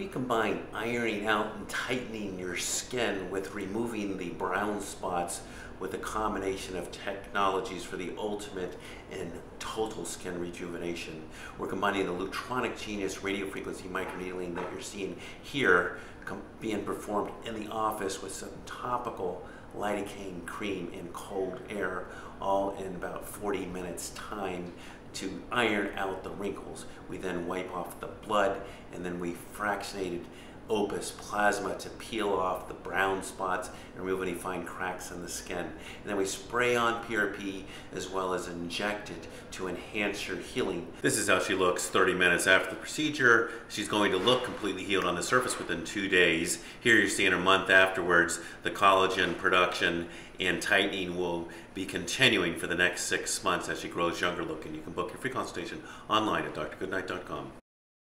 We combine ironing out and tightening your skin with removing the brown spots with a combination of technologies for the ultimate and total skin rejuvenation. We're combining the Lutronic Genius radiofrequency microneedling that you're seeing here being performed in the office with some topical lidocaine cream in cold air all in about 40 minutes time to iron out the wrinkles. We then wipe off the blood and then we fractionated opus plasma to peel off the brown spots and remove any fine cracks in the skin. And then we spray on PRP as well as inject it to enhance your healing. This is how she looks 30 minutes after the procedure. She's going to look completely healed on the surface within two days. Here you're seeing a month afterwards. The collagen production and tightening will be continuing for the next six months as she grows younger looking. You can book your free consultation online at drgoodnight.com.